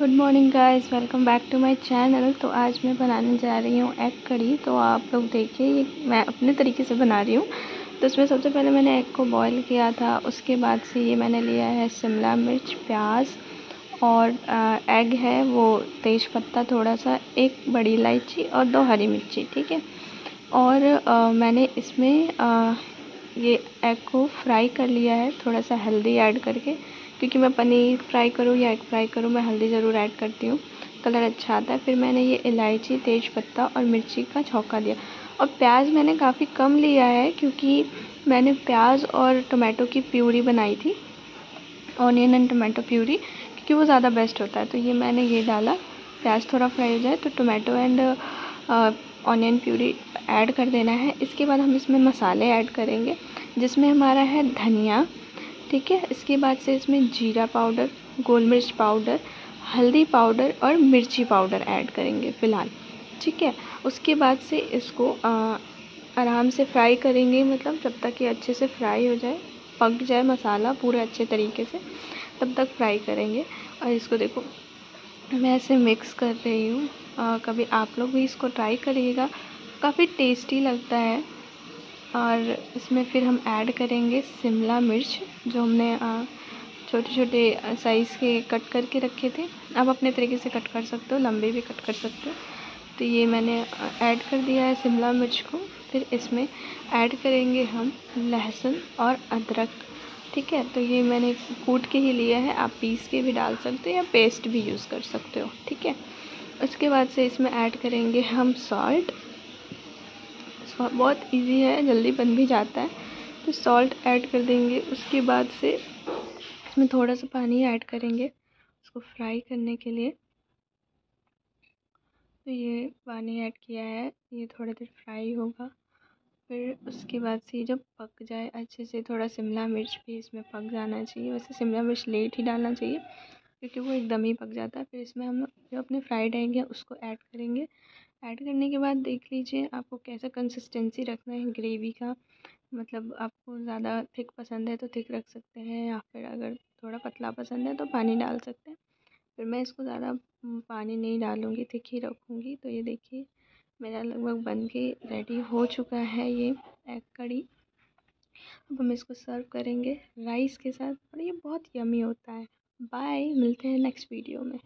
Good morning guys welcome back to my channel तो आज मैं बनाने जा रही हूँ एग कड़ी तो आप लोग देखिए ये मैं अपने तरीके से बना रही हूँ। तो उसमें सबसे पहले मैंने एग को बॉईल किया था। उसके बाद से ये मैंने लिया है शिमला मिर्च प्याज और एग है वो तेज पत्ता थोड़ा सा एक बड़ी इलायची और दो हरी मिर्ची ठीक है? और आ, मैंने इसमें आ, ये एग को फ्राई कर लिया है थोड़ा सा हल्दी ऐड करके। क्योंकि मैं पनीर फ्राई करूँ या एग फ्राई करूँ, मैं हल्दी ज़रूर ऐड करती हूँ। कलर अच्छा आता है। फिर मैंने ये इलायची तेज पत्ता और मिर्ची का छौका दिया। और प्याज मैंने काफ़ी कम लिया है क्योंकि मैंने प्याज और टोमेटो की प्यूरी बनाई थी। ऑनियन एंड टोमेटो प्यूरी, क्योंकि वो ज़्यादा बेस्ट होता है। तो ये मैंने ये डाला। प्याज थोड़ा फ्राई हो जाए तो tomato and onion puree add कर देना है। इसके बाद हम इसमें मसाले ऐड करेंगे, जिसमें हमारा है धनिया। ठीक है? इसके बाद से इसमें जीरा पाउडर गोल मिर्च पाउडर हल्दी पाउडर और मिर्ची पाउडर ऐड करेंगे फ़िलहाल ठीक है? उसके बाद से इसको आ, आराम से फ्राई करेंगे मतलब जब तक ये अच्छे से फ्राई हो जाए पक जाए मसाला पूरे अच्छे तरीके से तब तक फ्राई करेंगे। और इसको देखो मैं ऐसे मिक्स कर रही हूँ। कभी आप लोग भी इसको ट्राई करिएगा काफ़ी टेस्टी लगता है। और इसमें फिर हम ऐड करेंगे शिमला मिर्च, जो हमने छोटे छोटे साइज़ के कट करके रखे थे। आप अपने तरीके से कट कर सकते हो, लंबे भी कट कर सकते हो। तो ये मैंने ऐड कर दिया है शिमला मिर्च को। फिर इसमें ऐड करेंगे हम लहसुन और अदरक। ठीक है तो ये मैंने कूट के ही लिया है। आप पीस के भी डाल सकते हो या पेस्ट भी यूज़ कर सकते हो। ठीक है, उसके बाद से इसमें ऐड करेंगे हम सॉल्ट बहुत इजी है, जल्दी बन भी जाता है। तो सॉल्ट ऐड कर देंगे। उसके बाद से इसमें थोड़ा सा पानी ऐड करेंगे उसको फ्राई करने के लिए। तो ये पानी ऐड किया है, ये थोड़ी देर फ्राई होगा। फिर उसके बाद से जब पक जाए, अच्छे से थोड़ा शिमला मिर्च भी इसमें पक जाना चाहिए। वैसे शिमला मिर्च लेट ही डालना चाहिए, क्योंकि वो एकदम ही पक जाता है। फिर इसमें हम जो अपने फ्राइड एग है, उसको ऐड करेंगे। ऐड करने के बाद देख लीजिए आपको कैसा कंसिस्टेंसी रखना है ग्रेवी का। मतलब आपको ज़्यादा थिक पसंद है तो थिक रख सकते हैं या फिर अगर थोड़ा पतला पसंद है तो पानी डाल सकते हैं। फिर मैं इसको ज़्यादा पानी नहीं डालूँगी थिक ही रखूँगी। तो ये देखिए, मेरा लगभग बन के रेडी हो चुका है ये एग कड़ी। अब हम इसको सर्व करेंगे राइस के साथ और ये बहुत यमी होता है। बाय मिलते हैं नेक्स्ट वीडियो में।